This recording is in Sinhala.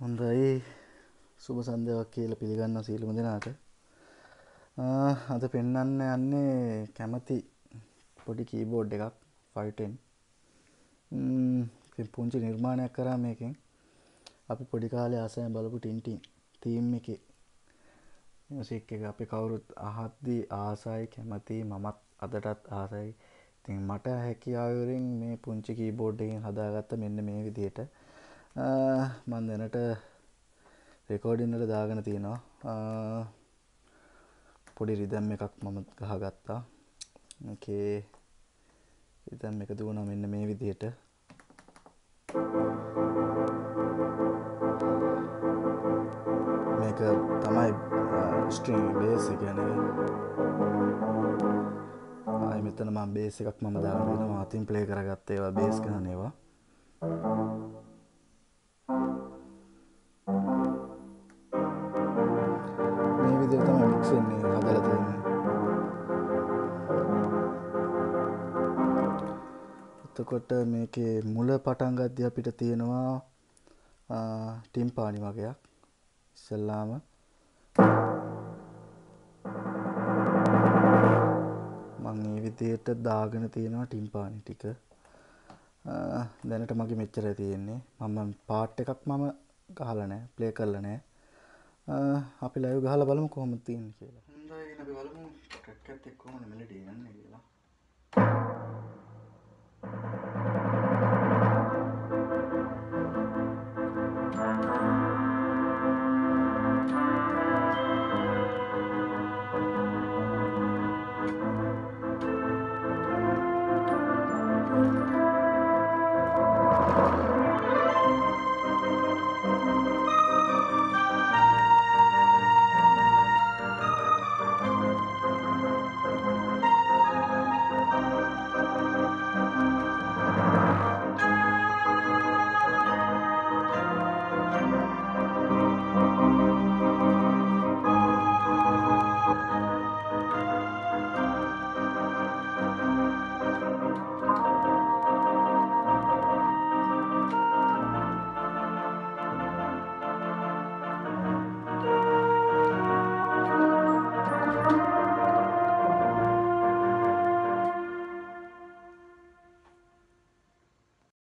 හොඳයි සුබ සන්ධ්‍යාවක් කියලා පිළිගන්නවා සියලුම දෙනාට. අද පෙන්වන්න යන්නේ කැමති පොඩි කීබෝඩ් එකක් 510. ම්ම් පුංචි නිර්මාණයක් කරා මේකෙන්. අපි පොඩි කාලේ ආසයෙන් බලපු ටින්ටින් තීම් එකේ මියුසික් එක අපි කවුරුත් අහද්දී ආසයි කැමතියි මමත් අදටත් ආසයි. ඉතින් මට හැකියාව මේ පුංචි කීබෝඩ් එකෙන් හදාගත්ත මෙන්න මේ විදිහට මම දැනට රෙකෝඩින් වල දාගෙන තියෙනවා පොඩි රිදම් එකක් මම ගහගත්තා. මේකේ රිදම් එක දුවනවා මෙන්න මේ විදිහට. මේක තමයි ස්ට්‍රිං බේස් එක කියන්නේ ආයි මෙතන මම බේස් එකක් මම දාගෙන ඉනවා අතින් ප්ලේ කරගත්ත ඒවා බේස් ගන්න විදිහට තමයි මික්ස් වෙන්නේ හදලා තියෙන්නේ. එතකොට මේකේ මුල පටන් ගද්දී අපිට තියෙනවා ටිම්පානි වගේක්. ඉස්සෙල්ලාම මම මේ විදිහට දාගෙන තියෙනවා ටිම්පානි ටික. දැනට මගේ මෙච්චරයි තියෙන්නේ. මම පාර්ට් එකක් මම ගහලා නැහැ, ප්ලේ කරලා නැහැ. අපි ලයිව් ගහලා බලමු කොහොමද තියෙන්නේ කියලා. හොඳයි එහෙනම් අපි බලමු ට්‍රැක් එකත් එක්ක කොහොමද මෙලඩිය යන්නේ කියලා.